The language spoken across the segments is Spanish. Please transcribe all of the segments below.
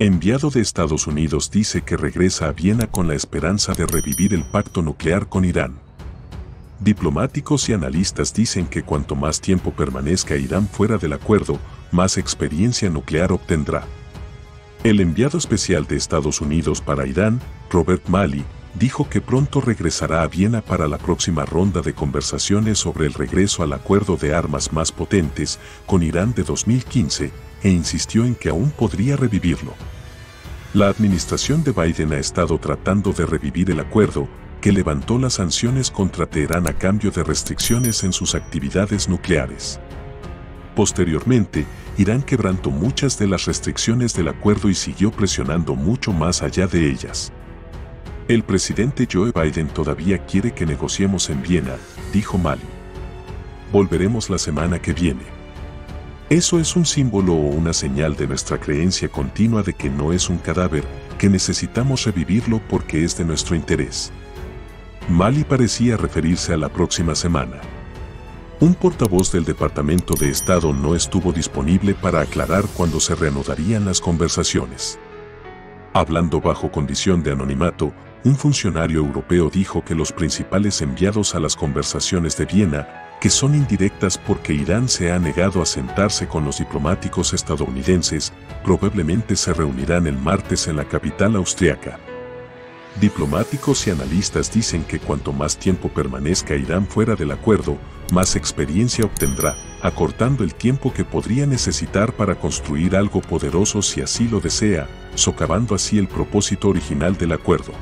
Enviado de Estados Unidos dice que regresa a Viena con la esperanza de revivir el pacto nuclear con Irán. Diplomáticos y analistas dicen que cuanto más tiempo permanezca Irán fuera del acuerdo, más experiencia nuclear obtendrá. El enviado especial de Estados Unidos para Irán, Robert Malley, dijo que pronto regresará a Viena para la próxima ronda de conversaciones sobre el regreso al acuerdo de armas más potentes con Irán de 2015 e insistió en que aún podría revivirlo. La administración de Biden ha estado tratando de revivir el acuerdo que levantó las sanciones contra Teherán a cambio de restricciones en sus actividades nucleares. Posteriormente, Irán quebrantó muchas de las restricciones del acuerdo y siguió presionando mucho más allá de ellas. El presidente Joe Biden todavía quiere que negociemos en Viena, dijo Mali. Volveremos la semana que viene. Eso es un símbolo o una señal de nuestra creencia continua de que no es un cadáver, que necesitamos revivirlo porque es de nuestro interés. Mali parecía referirse a la próxima semana. Un portavoz del Departamento de Estado no estuvo disponible para aclarar cuándo se reanudarían las conversaciones. Hablando bajo condición de anonimato, un funcionario europeo dijo que los principales enviados a las conversaciones de Viena, que son indirectas porque Irán se ha negado a sentarse con los diplomáticos estadounidenses, probablemente se reunirán el martes en la capital austriaca. Diplomáticos y analistas dicen que cuanto más tiempo permanezca Irán fuera del acuerdo, más experiencia obtendrá, acortando el tiempo que podría necesitar para construir algo poderoso si así lo desea, socavando así el propósito original del acuerdo.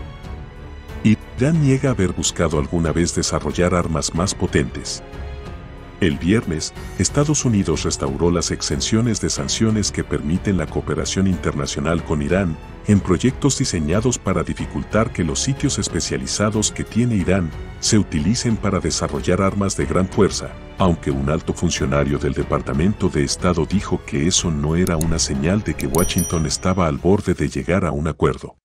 Irán niega haber buscado alguna vez desarrollar armas más potentes. El viernes, Estados Unidos restauró las exenciones de sanciones que permiten la cooperación internacional con Irán en proyectos diseñados para dificultar que los sitios especializados que tiene Irán se utilicen para desarrollar armas de gran fuerza, aunque un alto funcionario del Departamento de Estado dijo que eso no era una señal de que Washington estaba al borde de llegar a un acuerdo.